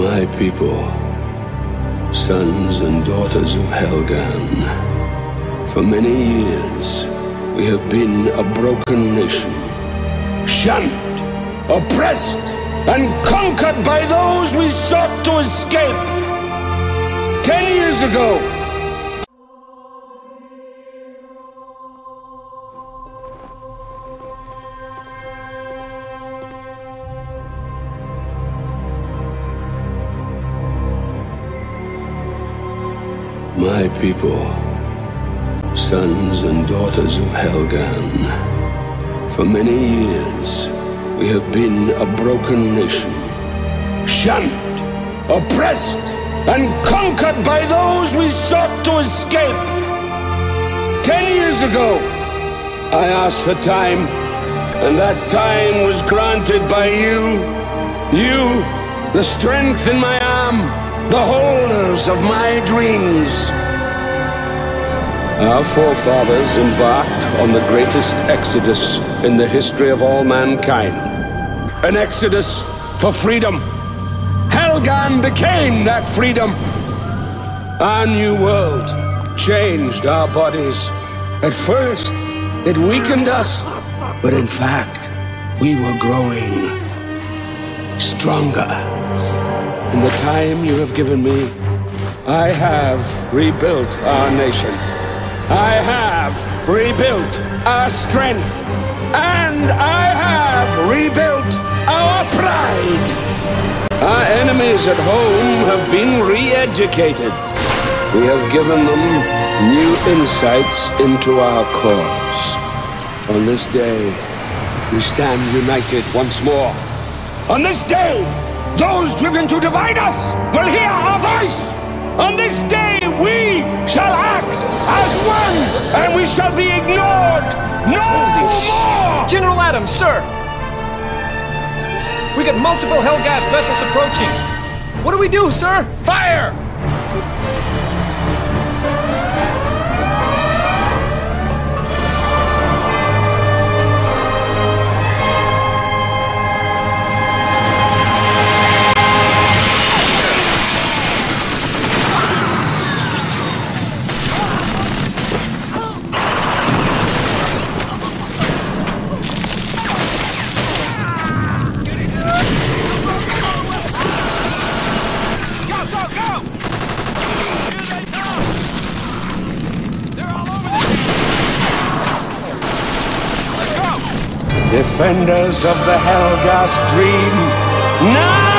My people, sons and daughters of Helghan, for many years we have been a broken nation, shunned, oppressed, and conquered by those we sought to escape. Ten years ago, My people, sons and daughters of Helghan, for many years we have been a broken nation, shunned, oppressed, and conquered by those we sought to escape. Ten years ago, I asked for time, and that time was granted by you. You, the strength in my of my dreams. Our forefathers embarked on the greatest exodus in the history of all mankind. An exodus for freedom. Helghan became that freedom. Our new world changed our bodies. At first, it weakened us, but in fact, we were growing stronger. In the time you have given me, I have rebuilt our nation. I have rebuilt our strength. And I have rebuilt our pride. Our enemies at home have been re-educated. We have given them new insights into our cause. On this day, we stand united once more. On this day, those driven to divide us will hear our voice. On this day, we shall act as one, and we shall be ignored no more. General Adams, sir! We got multiple Helghast vessels approaching. What do we do, sir? Fire! Defenders of the Helghast dream, now!